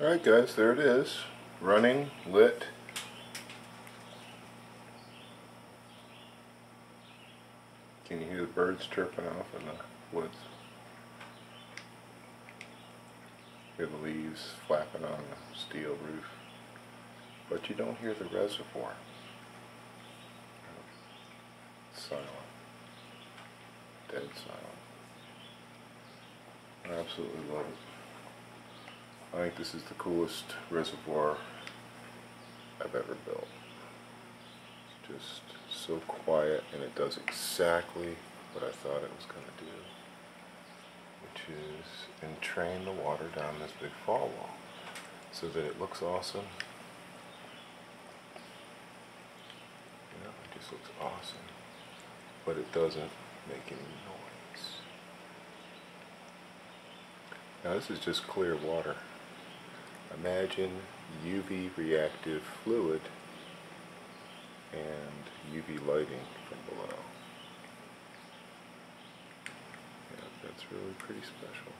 Alright guys, there it is. Running, lit. Can you hear the birds chirping off in the woods? Hear the leaves flapping on the steel roof. But you don't hear the reservoir. Silent. Dead silent. I absolutely love it. I think this is the coolest reservoir I've ever built. Just so quiet and it does exactly what I thought it was going to do, which is entrain the water down this big fall wall so that it looks awesome. You know, it just looks awesome, but it doesn't make any noise. Now this is just clear water. Imagine UV reactive fluid and UV lighting from below. Yeah, that's really pretty special.